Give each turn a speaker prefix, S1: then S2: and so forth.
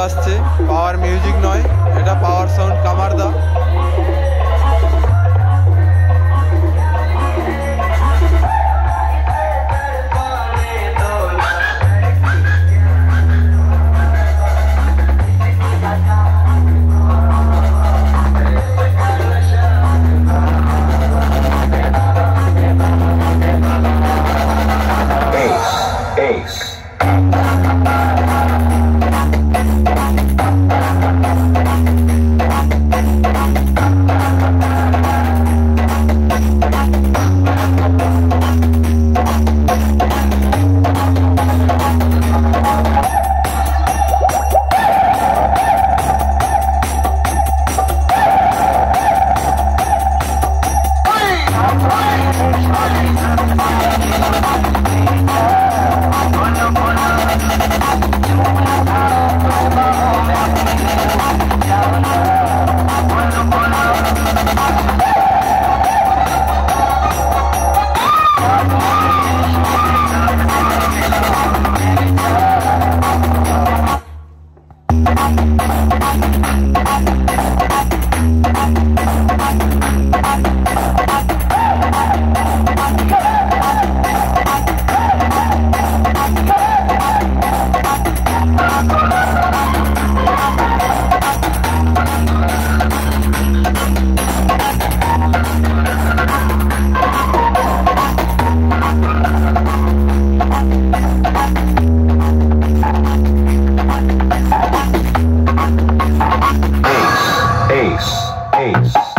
S1: বাজছে পাওয়ার মিউজিক নয় এটা পাওয়ার সাউন্ড কামারদা। দা Thank you. ace, ace.